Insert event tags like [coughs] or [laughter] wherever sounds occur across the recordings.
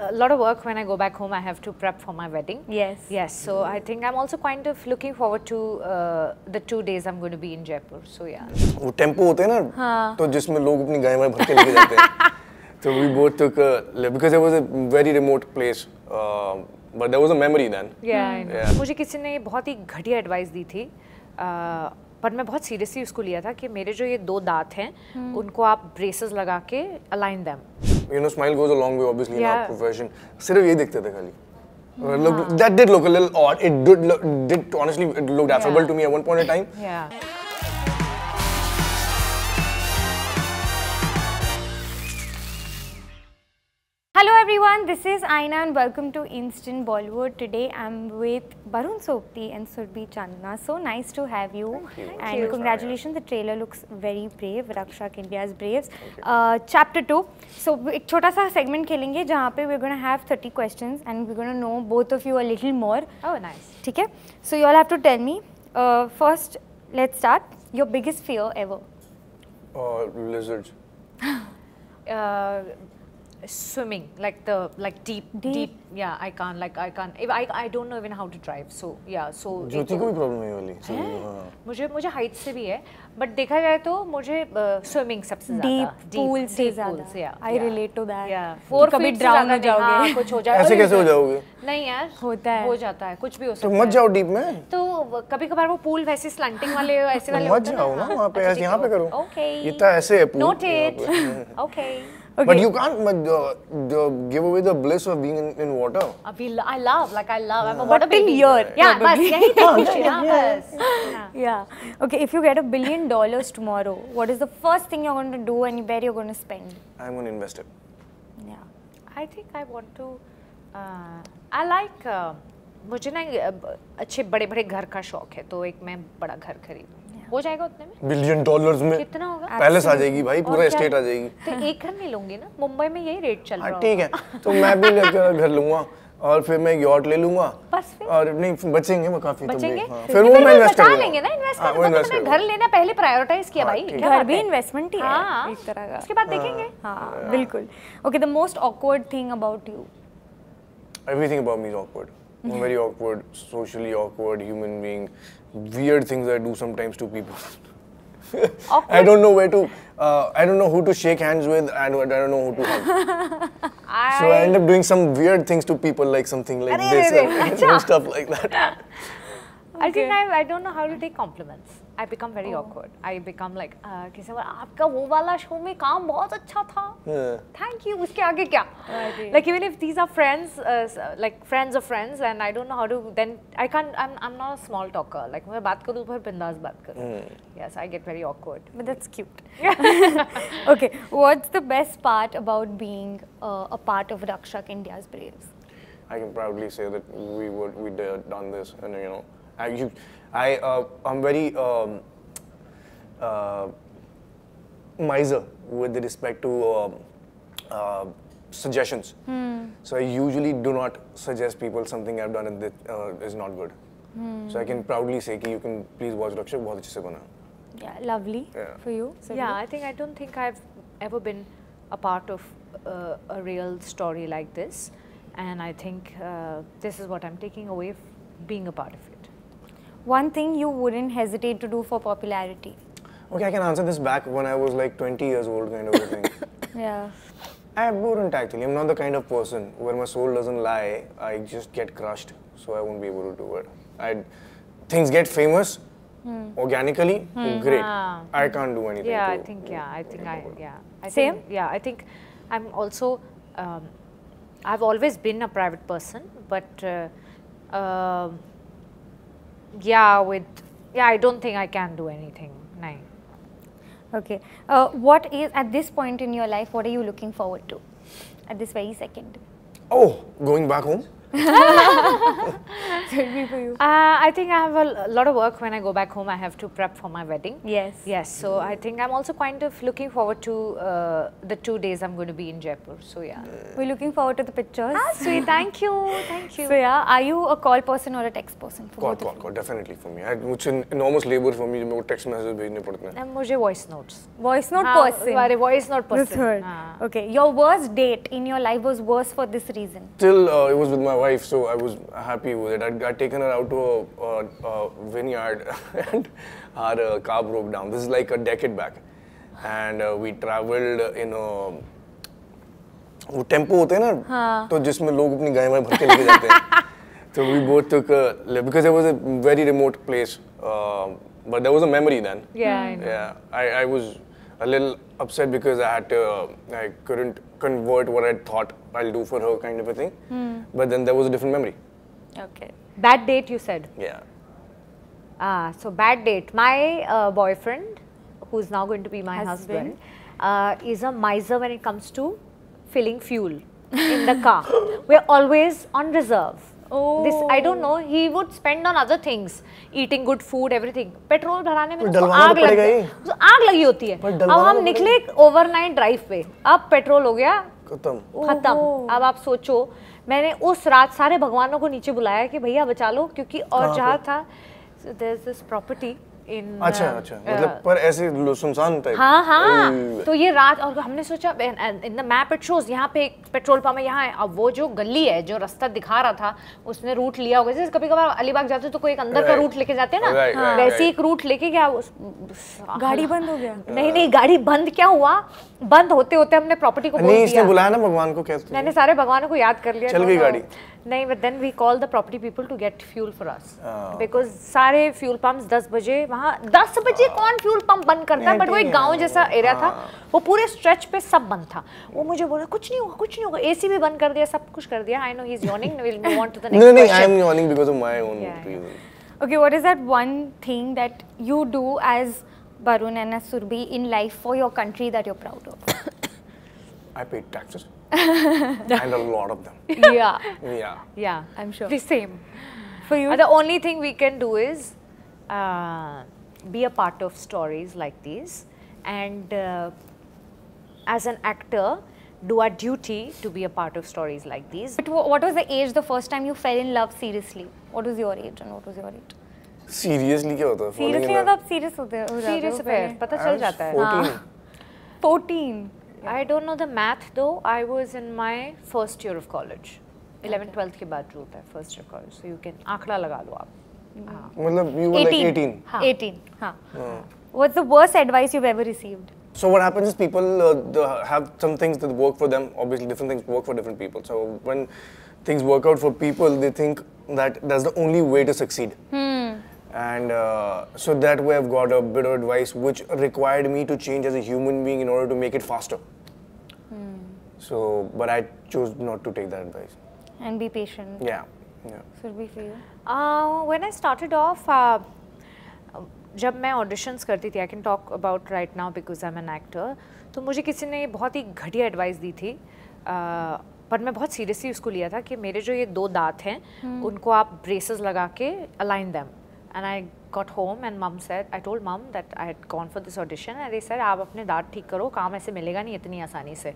a lot of work when I go back home. I have to prep for my wedding. Yes. Yes. So mm -hmm. I think I'm also kind of looking forward to uh, the two days I'm going to be in Jaipur. So yeah. वो tempo होते हैं ना हाँ. तो जिसमें लोग अपनी गाय वाय भर के लेके जाते हैं तो we both took a because it was a very remote place uh, but there was a memory then Yeah, Yeah. मुझे किसी ने बहुत ही घटिया एडवाइस दी थी uh, पर मैं बहुत सीरियसली उसको लिया था कि मेरे जो ये दो दांत हैं उनको आप ब्रेसेस लगा के align them you know smile goes a long way obviously yeah. in our profession सिर्फ़ ये dikhte थे खाली Uh, look, that did look a little odd it did look, did honestly it looked affable Yeah. to me at one point in time Yeah. Hello everyone, this is Aina and welcome to Instant Bollywood. Today I'm with Barun Sopti and Surbhi Chandna. So nice to have you. And you. congratulations, the trailer looks very brave. Rakshak India's Braves. Uh, chapter 2. So एक छोटा सा segment खेलेंगे जहाँ पे we're gonna have 30 questions and we're gonna know both of you a little more. Oh, nice. ठीक है? So you all have to tell me. Uh, first, let's start. Your biggest fear ever. uh, lizards [laughs] Uh, swimming like the like deep, Deep. deep yeah i can't like i can't if I, I don't know even how to drive so yeah so Jyoti को भी problem है वाली So, हाँ. मुझे मुझे height से भी है बट देखा जाए तो मुझे स्विमिंग सबसे ज़्यादा Deep pool से ज़्यादा. pools, yeah, I yeah. relate to that. Yeah, कि four कभी feet से drown ज़्यादा हो हाँ, जाओगे. कुछ हो जाए ऐसे कैसे हो जाओगे नहीं यार होता है. हो जाता है कुछ भी हो तो सकता मत है जाओ डीप में तो कभी कभार वो पूल वैसे स्लंटिंग वाले ऐसे वाले तो मत जाओ ना वहाँ पे अच्छा, यहाँ पे करो ओके इतना ऐसे है note it okay Okay. But you can't but, uh, the, give away the bliss of being in, in water. अभी I love like I love I'm a But water till baby here, yeah बस probably. यही thinking [laughs] हाँ बस हाँ. Yeah. Okay, if you get a billion dollars tomorrow, what is the first thing you're going to do and where you're going to spend? I'm going to invest it. Yeah. I think I want to. Uh, I like. Uh, मुझे ना uh, अच्छे बड़े बड़े घर का शौक है तो एक मैं बड़ा घर खरीदूँ हो जाएगा उतने में? बिलियन डॉलर्स में कितना होगा? पैलेस आ जाएगी भाई पूरा क्या? एस्टेट आ जाएगी। तो एक घर नहीं लूँगी ना? मुंबई में यही रेट चल रहा हाँ है ठीक है। तो मैं भी [laughs] घर लूँगा और फिर मैं यॉट ले लूँगा। बस फिर? और नहीं बचेंगे वो काफ़ी बचेंगे? तो हाँ, फिर फिर वो मैं इन्वेस्ट करूँगा। लेंगे ना इन्वेस्ट हाँ, करूँगा इन्वेस्ट तो मैंने घर लेना पहले प्रायोरिटाइज किया हाँ, भाई। घर भी इन्वेस्टमेंट ही हाँ। है। एक तरह का। उसके बाद देखेंगे। हाँ बिल्कुल। Okay the most awkward thing about you me is awkward. I'm a very awkward, socially awkward human being. weird things I do sometimes to people. [laughs] I don't know where to. Uh, I don't know who to shake hands with, and I don't know who to hug. [laughs] I... So I end up doing some weird things to people, like something like this, and, [laughs] and stuff like that. okay. I think I, I don't know how to take compliments. I become very awkward. I become like uh, किसी बार आपका वो वाला show में काम बहुत अच्छा था. Yeah. Thank you. उसके आगे क्या? Like even if these are friends, uh, s- like friends of friends, and I don't know how to, then I can't. I'm I'm not a small talker. Like मैं बात करूँ पर बिंदास बात करूँ. Yes, I get very awkward. but that's cute [laughs] okay what's the best part about being uh, a part of Rakshak India's Braves I can proudly say that we would we did done this, and you know, I you, I uh, I'm very um, uh, miser with respect to um, uh, suggestions. Hmm. So I usually do not suggest people something I've done that uh, is not good. Hmm. So I can proudly say that you can please watch Raksha, watch. Yeah, lovely yeah. for you. Yeah, I think I don't think I've ever been a part of uh, a real story like this, and I think uh, this is what I'm taking away being a part of it one thing you wouldn't hesitate to do for popularity Okay, I can answer this back when I was like 20 years old, kind of a thing. [coughs] yeah I wouldn't actually. I'm not the kind of person where my soul doesn't lie. I just get crushed, so I won't be able to do it. I things get famous organically. Great. Ah. I can't do anything. Yeah, I think yeah, I think I yeah. I Same? Think, yeah, I think I'm also. Um, I've always been a private person, but uh, um yeah, with yeah, I don't think I can do anything. No. Okay. Uh, what is at this point in your life? What are you looking forward to? At this very second. Oh, going back home. [laughs] Surbi, for you. Uh, I think I have a l- lot of work when I go back home. I have to prep for my wedding. Yes. Yes, so I think I'm also kind of looking forward to uh, the two days I'm going to be in Jaipur. So yeah. We're looking forward to the pictures. Ah, sweet. Thank you. Thank you. So [laughs] yeah, are you a call person or a text person? For call both of call call definitely for me I मुझे enormous labor for me मेरे को text message भेजने पड़ते हैं And मुझे voice notes. you? Voice note हाँ, person. हमारे voice note The person. third. हाँ. Okay. Your worst date in your life was worse for this reason. Till uh, it was with my wife, so I was happy with it. I'd, I'd taken her out to a, a, a vineyard [laughs] and our uh, car broke down. This is like a decade back. And uh, we traveled in a वो tempo होते हैं ना तो जिसमें लोग अपनी गाय वाय भर के लेके जाते हैं [laughs] तो we both took a because it was a very remote place uh, but there was a memory then Yeah, I know. yeah I, I was a little upset because I had to uh, I couldn't convert what I thought I'll do for her kind of a thing but then there was a different memory Okay. Bad date, you said. yeah Ah, so bad date. My uh, boyfriend, who's now going to be my husband, Husband. uh, is a miser when it comes to filling fuel in the car. [gasps] We're always on reserve. This I don't know. He would spend on other things, eating good food, everything. Petrol भराने में पर उसको डलवाना आग तो लग पड़ेगा गई ही। उसको आग लगी होती है पर अब डलवाना हम तो निकले ओवरनाइट ड्राइव पे अब पेट्रोल हो गया खत्म। खत्म। अब आप सोचो मैंने उस रात सारे भगवानों को नीचे बुलाया कि भैया बचा लो क्योंकि और जहाँ था देयर दिस प्रॉपर्टी इन अच्छा अच्छा मतलब पर ऐसे सुनसान टाइप हाँ हाँ। तो ये रात और हमने सोचा in the map it shows यहाँ पे पेट्रोल पंप है यहाँ है। अब वो जो गली है जो रास्ता दिखा रहा था उसने रूट लिया होगा। जैसे कभी कभार अलीबाग जाते तो कोई एक अंदर का रूट लेके जाते हैं ना। वैसे एक रूट लेके गया गाड़ी बंद हो गया। नहीं नहीं गाड़ी बंद क्या हुआ? बंद होते होते हमने प्रॉपर्टी को नहीं इसने बुलाया ना भगवान को कहते मैंने सारे भगवानों को याद कर लिया चल गई गाड़ी? नहीं but then we call the property people to get fuel for us. Because सारे फ्यूल पंप्स 10 बजे वहाँ दस बजे हाँ। कौन फ्यूल पंप बंद करता है? बट वो एक गाँव जैसा एरिया था। हाँ। वो पूरे स्ट्रेच पे सब बंद था। वो मुझे बोला कुछ नहीं होगा कुछ नहीं होगा। एसी भी बंद कर दिया सब कुछ कर दिया। I know he is yawning will move on to the next no no I am yawning because of my own okay what is that one thing that you do as Varun and Surabhi in life for your country that you are proud of I paid taxes and a lot of them. Yeah. Yeah. Yeah i'm sure. The same. For you? The only thing we can do is uh, be a part of stories like these and uh, as an actor do our duty to be a part of stories like these But wha- what was the age the first time you fell in love seriously? What was your age and what was your age? seriously क्या होता है falling in Seriously love? मतलब आप serious होते हो जाते serious हो affair पहले? पता I चल was जाता है 14 14. I don't know the math though I was in my first year of college 11 12th के बाद जो होता है first year college so you can आंकड़ा लगा लो आप हाँ मतलब you were like 18 हाँ. 18. हाँ. What's the worst advice you've ever received? So what happens is people uh, the, have some things that work for them. Obviously, different things work for different people. So when things work out for people, they think that that's the only way to succeed. And uh, so that way, I've got a bit of advice which required me to change as a human being in order to make it faster. So, but I chose not to take that advice. And be patient. Yeah, Yeah. भी for you? I when of started जब मैं auditions करती थी I can talk about right now because I am an actor तो मुझे किसी ने बहुत ही घटिया एडवाइस दी थी uh, पर मैं बहुत सीरियसली उसको लिया था कि मेरे जो ये दो दांत हैं उनको आप ब्रेसेस लगा के align them And I got home and mum said I told mum that I had gone for this audition and they said आप अपने दांत ठीक करो काम ऐसे मिलेगा नहीं इतनी आसानी से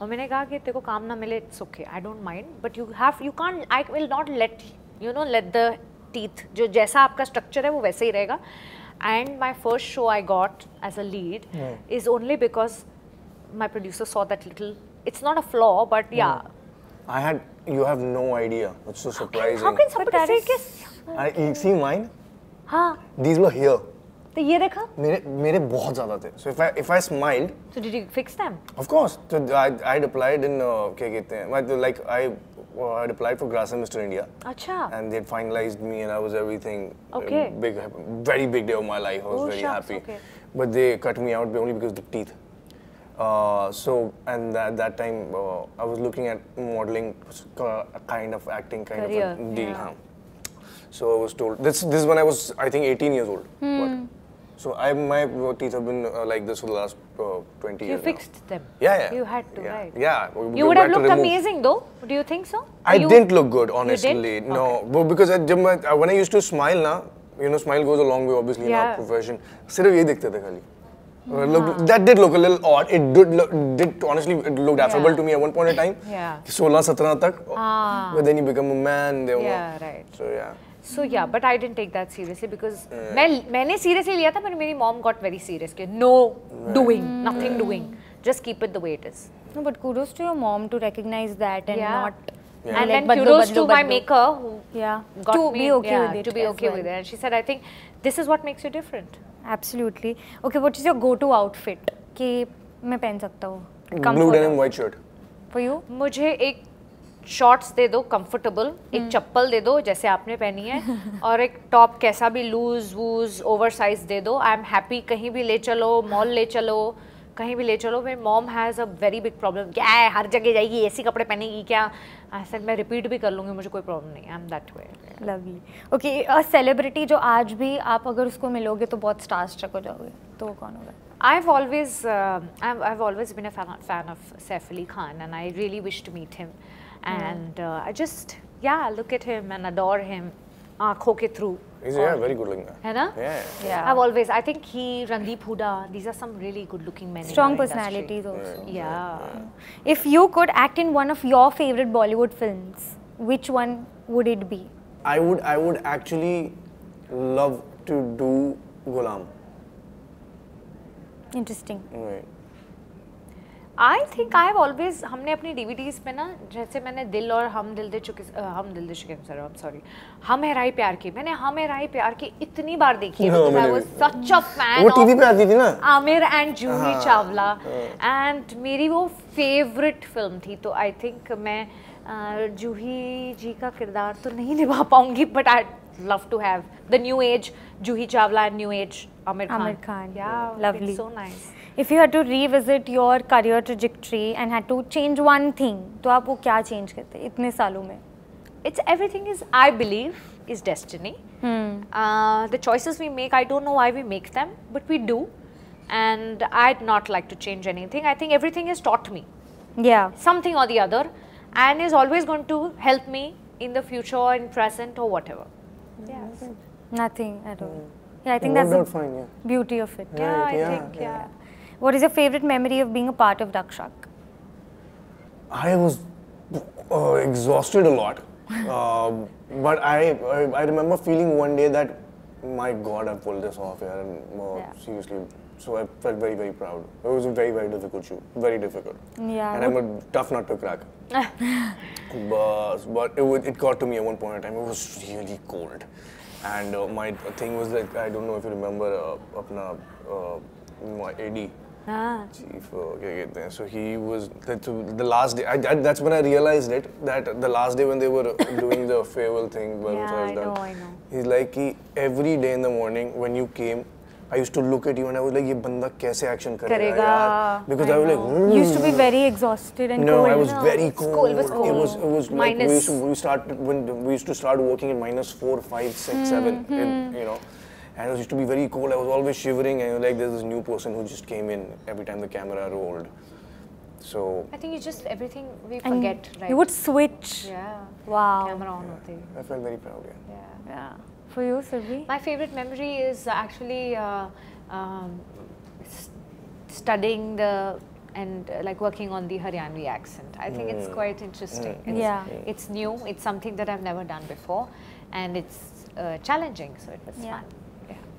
और मैंने कहा कि तेरे को काम ना मिले it's okay I don't mind but you have you can I will not let you no let the teeth जो जैसा आपका स्ट्रक्चर है वो वैसे ही रहेगा and my first show I got as a lead is only because my producer saw that little it's not a flaw but yeah I had. You have no idea. It's so surprising. how can somebody that say is- kiss I, you see mine? हाँ These were here. तो ये देखा मेरे मेरे बहुत ज़्यादा थे. So if I if I smiled, so did you fix them Of course. So I I'd applied in uh, क्या कहते हैं like, I uh, I'd applied for Grassam Mr. India अच्छा and they'd finalized me and I was everything Okay. big very big day of my life I was Oh, very shucks, happy okay. but they cut me out only because of the teeth uh, so and at that time uh, I was looking at modeling uh, kind of acting kind Career, of a deal yeah. हाँ. so I was told this this is when I was I think 18 years old Hmm. but So I my teeth have been uh, like this for the last uh, 20 You years. now. fixed them. Yeah, yeah. You had to, yeah. right? Yeah. we- we You would have had to looked remove- amazing though. Do you think so? I You- didn't look good, didn't? honestly. No, but because I, जब मैं uh, when I used to smile ना, you know, smile goes a long way, obviously, in our Yeah. profession. सिर्फ ये दिखते थे खाली. Uh, Look, that did look a little odd. It did, look, did honestly, it looked affable Yeah. to me at one point in time. Yeah. 16, 17 तक. Ah. But then you become a man. They Yeah, right. So yeah. So yeah, but I didn't take that seriously because मैं मैंने seriously लिया था पर मेरी mom got very serious कि no doing, nothing doing, just keep it the way it is. No, but kudos to your mom to recognize that and Yeah. not. Yeah. And like, then badlo, kudos badlo, to my badlo. maker who Yeah. got to me be okay yeah, with it. to be as okay well. with it. And she said, I think this is what makes you different. Absolutely. Okay what is your go to outfit कि मैं पहन सकता हूँ. Blue denim white shirt for white shirt. For you? मुझे एक shorts दे दो comfortable एक चप्पल दे दो जैसे आपने पहनी है [laughs] और एक टॉप कैसा भी लूज वूज ओवर साइज़ दे दो आई एम हैप्पी कहीं भी ले चलो मॉल ले चलो कहीं भी ले चलो मेरी mom has a very big problem क्या है हर जगह जाएगी ऐसी कपड़े पहनेगी क्या? आई सेड मैं रिपीट भी कर लूँगी मुझे कोई प्रॉब्लम नहीं I am that way lovely okay a celebrity जो आज भी आप अगर उसको मिलोगे तो बहुत स्टार स्ट्रक हो जाओगे तो वो कौन होगा? Uh, I've, I've always been a fan, fan of Saif Ali Khan, and I really wish to meet him. And uh, I just, yeah, look at him and adore him, Ah, aankhon ke through. He's yeah, oh. very good looking guy. है ना? Yeah. Yeah. I've always, I think he, Randeep Huda, these are some really good-looking men. in Strong our industry. personalities also. Yeah. If you could act in one of your favorite Bollywood films, which one would it be? I would I would actually love to do Gulam. Interesting. Right. I think I've always हमने अपनी DVDs में ना जैसे मैंने दिल और हम दिल दे चुके हम Dil De Chuke sir I'm sorry हम है राई प्यार की मैंने हम है राई प्यार की इतनी बार देखी है was भी। such a fan वो टीवी पे आती थी ना आमिर एंड जूही चावला एंड मेरी वो फेवरेट फ़िल्म थी तो आई थिंक मैं जूही जी का किरदार तो नहीं निभा पाऊँगी but I love to have the new age Juhi Chawla and new age Aamir Khan Amir Khan. yeah Lovely. So nice If you had to revisit your career trajectory and had to change one thing, तो आप वो क्या change करते इतने सालों में? it's everything is i believe is destiny uh, the choices we make i don't know why we make them but we do and i'd not like to change anything i think everything has taught me Yeah. something or the other and is always going to help me in the future or in present or whatever yes Nothing at all. Yeah, I think Worked that's out the fine, yeah. beauty of it. yeah Right, i yeah, think yeah. yeah. What is your favorite memory of being a part of Dakshak? I was uh, exhausted a lot. [laughs] Um, but I, I I remember feeling one day that my God, I pulled this off here, and uh, Yeah. seriously, so I felt very very proud. It was a very very difficult shoot, very difficult. Yeah. And I'm a tough nut to crack. [laughs] but but it, it got to me at one point in time. It was really cold, and uh, my thing was like I don't know if you remember uh, apna uh, my AD. Ah. Chief, uh, क्या कहते हैं? So he was that the last day. I, that, that's when I realized it. That the last day when they were doing the farewell thing, when Yeah, it was I done. know, I know. He's like कि every day in the morning when you came, I used to look at you and I was like ये बंदा कैसे action करेगा करेगा, यार? Because I, I was like, know. You used to be very exhausted and no, cold. I was No, very it's cold. cold, it was It was, it was like we Minus- used to we started when we used to start working in minus four, five, six, seven, in, you know. and it used to be very cold. I was always shivering, and you're like, there's this new person who just came in every time the camera rolled. So I think it's just everything we forget, right? You would switch. Yeah. Wow. Camera on. Yeah. I felt very proud. Yeah. Yeah. yeah. For you, Sylvie? My favorite memory is actually uh, um, studying the and uh, like working on the Haryanvi accent. I think mm. it's hmm. quite interesting. Mm. It's, yeah. It's new. It's something that I've never done before, and it's uh, challenging. So it was yeah. fun.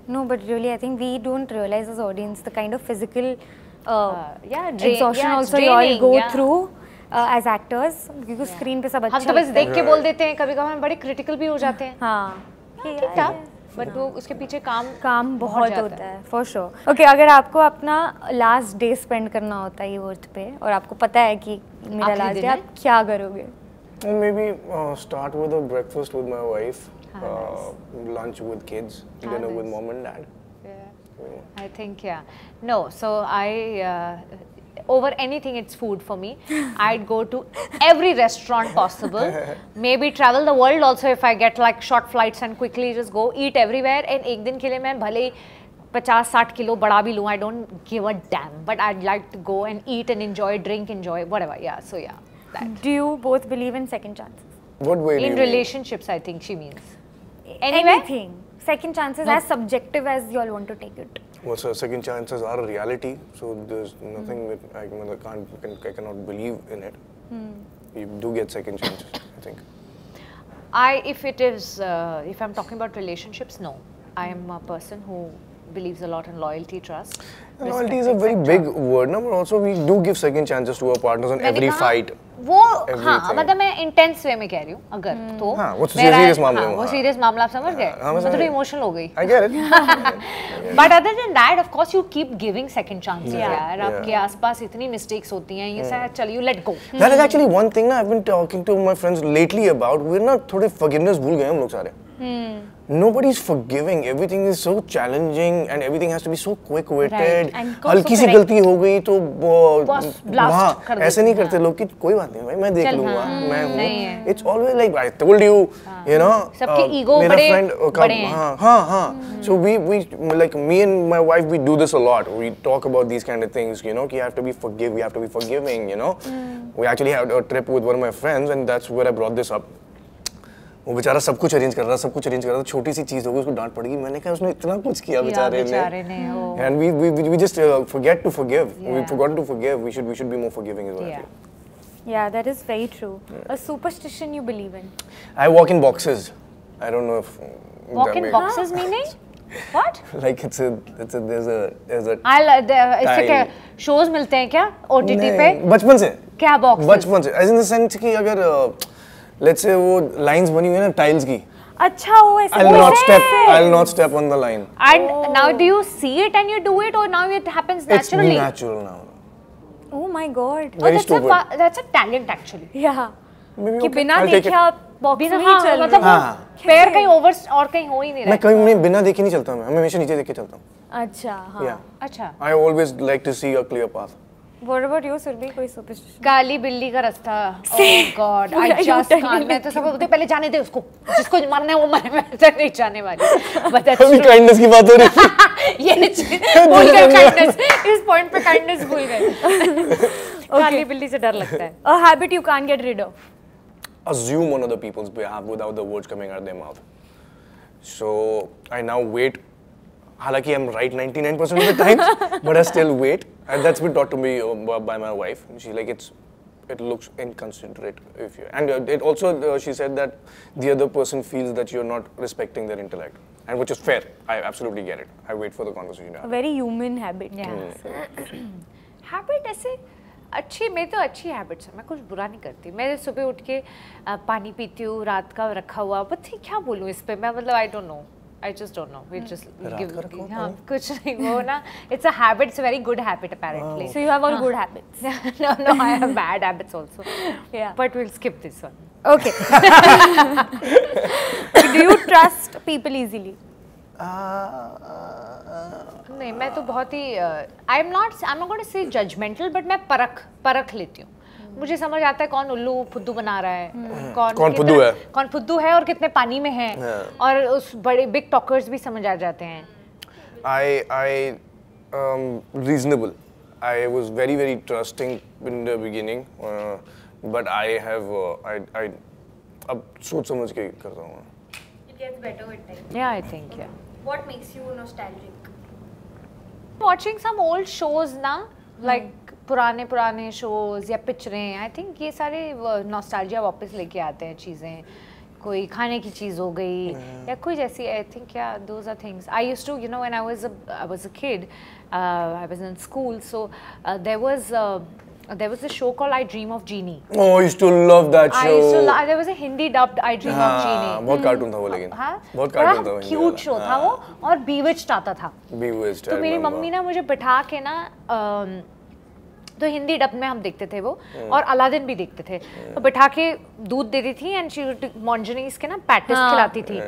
No, but really, I think we don't realize as audience the kind of physical uh, Uh, yeah, dra- exhaustion yeah, also you all go yeah. through uh, as actors क्योंकि screen पे सब हम अच्छा तो बस है। देख के बोल देते हैं कभी कभी हम बड़े क्रिटिकल भी हो जाते हैं हाँ ठीक ठाक बट वो उसके पीछे काम काम बहुत होता है फॉर श्योर ओके अगर आपको अपना लास्ट डे स्पेंड करना होता है ये वर्थ पे और आपको पता है कि मेरा लास्ट डे आप क्या करोगे Well, maybe uh, start with a breakfast with Uh, oh, nice. lunch with kids, dinner nice. with mom and dad. Yeah. yeah. I think, yeah. No, so I, uh, over anything it's food for me [laughs] i'd go to every restaurant possible [laughs] maybe travel the world also if i get like short flights and quickly just go eat everywhere and ek din ke liye main bhale 50 60 kilo bada bhi i don't give a damn but i'd like to go and eat and enjoy drink enjoy whatever yeah so yeah that. do you both believe in second chances what way in relationships mean? i think she means anyway Anything. Second chances as subjective as you all want to take it. Well, so second chances are a reality, so there's nothing that I, I can't, can, I cannot believe in it. You do get second chances, I think. i if it is uh, if i'm talking about relationships no i am a person who believes a lot in loyalty trust Loyalty is a very big word, no? But also we do give second chances to our partners on मैंने every कहा, fight. वो हाँ everything. मतलब मैं intense वे में कह रही हूँ अगर तो हाँ, वो तो मेरा- serious मामले हाँ, में, वो हाँ। सीरियस मामला आप समझ गए हाँ, मैं मैं समझ थोड़ी गया। इमोशनल हो गई I get it. But other than that of course you keep giving second chances यार Yeah. आपके आसपास इतनी मिस्टेक्स होती हैं ये शायद चल you let go That is actually one thing I've been talking to my friends lately about. We're not थोड़े forgiveness भूल गए हम लोग सारे. Nobody's forgiving. Everything is so challenging and everything has to be so quick-witted. Right. And go हल्की सी गलती हो गई तो वो- हाँ, ऐसे नहीं करते लोग कि कोई बात नहीं भाई मैं देख लूँगा हाँ, मैं हूँ है। It's always like I told you you know सबके ego बड़े- बड़े हैं। हाँ हाँ हाँ so we we like me and my wife we do this a lot we talk about these kind of things you know you have to be forgive we have to be forgiving you know we actually had a trip with one of my friends and that's where I brought this up वो बेचारा सब कुछ arrange कर रहा सब कुछ arrange कर रहा था छोटी सी चीज़ हो गई उसको डांट पड़ गई मैंने कहा उसने इतना कुछ किया बेचारे ने ने वो uh, we Yeah. forgot to forgive we should we should be more forgiving as well I Yeah. feel. Yeah, that is very true. A superstition you believe in. I walk in boxes I don't know if walk that in makes- boxes meaning what like it's a it's a there's a there's a I'll uh, the- इससे Time. क्या shows मिलते हैं क्या OTT पे बचपन से क्या box बचपन से एज इन द सेंस कि अगर लेट्स से वो लाइंस बनी हुई है ना टाइल्स की। अच्छा वो ऐसे I will not? Step I will not step on the line and now do you see it and you do it or now it happens it's naturally? Natural now Oh my god. oh, very that's a stupid. fa- that's a talent actually. Yeah. Maybe कि okay, बिना देखे आप box बिना में हाँ, ही चल मतलब हाँ। पैर कहीं ओवर और कहीं हो ही नहीं रहा मैं रहा। कभी नहीं बिना देखे नहीं चलता मैं हमेशा नीचे देख के चलता हूँ। अच्छा हाँ। अच्छा। I always like to see a clear path What about you Surabhi कोई superstition? काली बिल्ली का रास्ता ओह गॉड आई पूरा जस्ट U-turn कांट ले मैं तो सब बोलते पहले जाने दे उसको जिसको मारना है वो मारे मैं तो नहीं जाने वाली बट दैट्स अभी काइंडनेस की बात हो रही है ये नहीं भूल गए काइंडनेस इस पॉइंट पे काइंडनेस भूल गए काली बिल्ली से डर लगता है A habit you can't get rid of. assume on other people's behalf without the words coming out of their mouth. So I now wait. Halaki I'm right 99% of the times, but I still wait. And that's been taught to me uh, by my wife. She like it's, it looks inconsiderate if you. And uh, it also uh, she said that the other person feels that you're not respecting their intellect, and which is fair. I absolutely get it. I wait for the conversation. to A very human habit. yeah mm. so. Habit ऐसे अच्छी मेरी तो अच्छी habits है मैं कुछ बुरा नहीं करती मैं सुबह उठ के पानी पीती हूँ रात का रखा हुआ बट क्या बोलूँ इस पे मैं मतलब I don't know I just don't know it just give हाँ कुछ नहीं वो ना it's a habit it's a very good habit apparently So you have all good habits. [laughs] no no I have bad habits also Yeah. but we'll skip this one Okay. [laughs] Do you trust people easily? नहीं मैं तो बहुत ही I am not I am not going to say judgemental but मैं परख परख लेती हूँ मुझे समझ आता है कौन उल्लू फुद्दू बना रहा है कौन कौन फुद्दू है। कौन फुद्दू है और कितने पानी में है हाँ। और उस बड़े बिग टॉकर्स भी समझ आ जाते हैं I I um, reasonable. I was very very trusting in the beginning, uh, but I have uh, I I अब सोच समझ के करता हूँ It gets better with time. या आई थिंक या What makes you nostalgic? watching some old shows ना like पुराने पुराने shows या पिक्चरें आई थिंक ये सारे नॉस्टैल्जिया वापस लेके आते हैं चीज़ें कोई खाने की चीज़ हो गई yeah. या कोई जैसी आई थिंक या those are things I used to you know when I was I was a kid I was in school so there was there was a show called I Dream of Genie. Oh, I used to love that show. I used to lo- there was a Hindi dubbed I Dream of हाँ, Genie. बहुत cartoon था वो लेकिन हाँ बहुत cartoon था cute show था वो और बीविच्ड आता था Bewitched, तो मेरी मम्मी ना मुझे बिठा के ना अम, तो हिंदी डब में हम देखते थे वो Hmm. और अलादीन भी देखते थे तो बिठा के दूध देती थी एंड शी मॉन्जनीस के ना पैटिस हाँ। खिलाती थी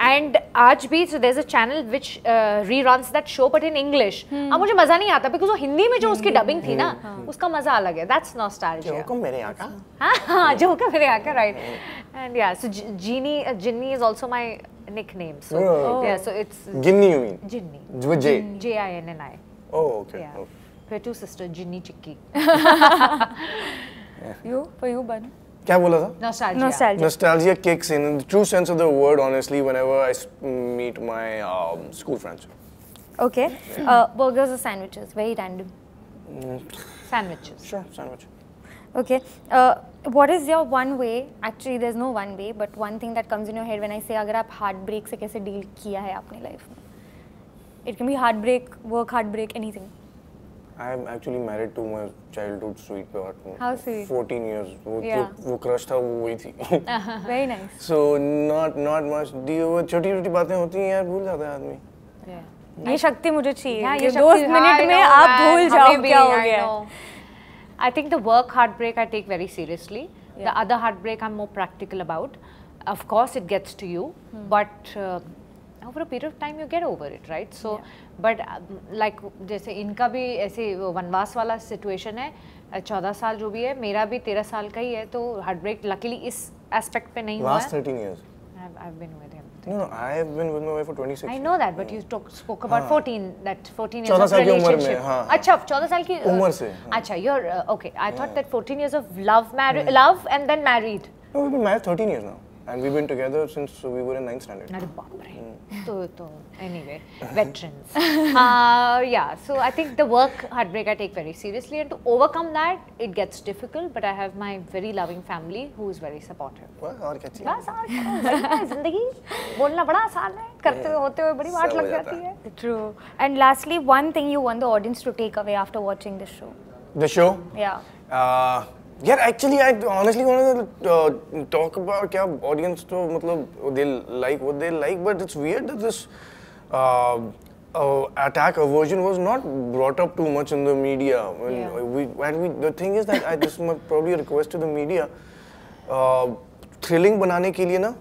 एंड आज भी so there is a channel which reruns that show but in English अब मुझे मज़ा नहीं आता बिकॉज़ वो हिंदी में जो उसकी डबिंग थी ना उसका मज़ा अलग है दैट्स नॉस्टैल्जिया हुक्म मेरे यहाँ का हाँ हाँ जो का मेरे आकर राइट एंड या सो जीनी जिन्नी is also my nickname. So Oh. yeah, so it's Ginny, you mean? Ginny. J. J I N N I. Oh, okay. Yeah. okay. We're two sisters, Ginny Chikki. You, for you, Bun. क्या बोला था? The true sense of the word, honestly, whenever I s- meet my um, school friends. Okay. Uh, burgers or sandwiches? Very random. Sandwiches. Sure, sandwich. Okay. Uh, what is your one way? Actually, there's no one way, but one thing that comes in your head when I say अगर आप heartbreak से कैसे deal किया है अपने life में? It can be heartbreak, work heartbreak, anything. I'm actually married to my childhood sweetheart. How sweet. 14 years. वो Yeah. वो, crush था वो वही थी. Very nice. so not not much. दी वो छोटी छोटी बातें होती हैं यार भूल जाता है आदमी. Yeah. ये शक्ति मुझे चाहिए Yeah, कि ये दो मिनट में आप भूल जाओ क्या हो I गया. I think the work heartbreak I take very seriously. Yeah. The other heartbreak I'm more practical about. Of course, it gets to you, hmm. but uh, over a period of time you get over it, right? So, but um, like जैसे इनका भी ऐसे वनवास वाला situation है चौदह साल जो भी है मेरा भी तेरह साल का ही है तो हार्ट लकीली इस एस्पेक्ट पे नहीं हुआ Last है 13 years. I've, I've been with him. No, no, I have been with my wife for 26. I know that, but you talk, spoke about 14, that 14 years 14 of साल की उम्र में, relationship. हाँ, हाँ। अच्छा, 14 साल की uh, उम्र से, हाँ। अच्छा, you're uh, okay. I thought that 14 years of love, married, love, and then married. No, we've been married 13 years now. And we've been together since we were in 9th standard. अरे बाप रे. तो तो anyway, [laughs] veterans. uh, yeah, so I think the work heartbreak I take very seriously, and to overcome that, it gets difficult. But I have my very loving family who is very supportive. [laughs] बस और क्या चाहिए? बस और क्या, बढ़िया है जिंदगी बोलना बड़ा आसान है करते हुए होते हुए बड़ी वाट सब हो लग जाता जाती है। है True. And lastly, one thing you want the audience to take away after watching this show. The show? Yeah. Uh, yeah, actually, I honestly wanted to uh, talk about क्या audience तो मतलब what they like, but it's weird that this uh, uh, attack aversion was not brought up too much in the media. When Yeah. we, and we, the thing is that I this must probably a request to the media. Uh, thrilling बनाने के लिए ना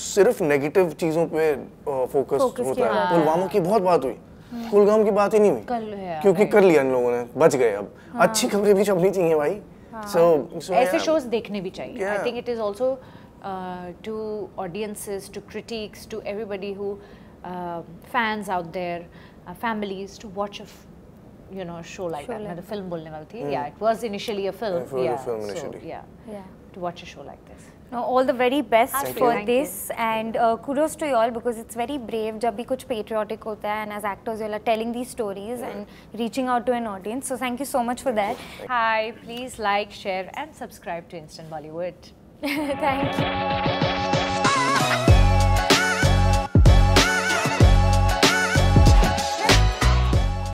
सिर्फ़ negative चीज़ों पे focus Focus होता है पुलवामा की बहुत बात हुई कुलगाम की बात ही नहीं हुई है, क्योंकि कर लिया इन लोगों ने बच गए अब अच्छी खबरें भी छपनी चाहिए भाई सो सो ऐसे शोज देखने भी चाहिए I Yeah. Think it is also to audiences to critics to everybody who fans out there families to watch a you know show like Show that like मैं तो film बोलने वाली थी yeah it was initially a film It was a yeah film so initially. yeah Yeah. to watch a show like this No, all the very best Thank for you. this and uh, kudos to you all because it's very brave jab bhi kuch patriotic hota hai and as actors you are telling these stories yeah. and reaching out to an audience. So thank you so much for that. Hi, please like, share and subscribe to Instant Bollywood. [laughs] thank you.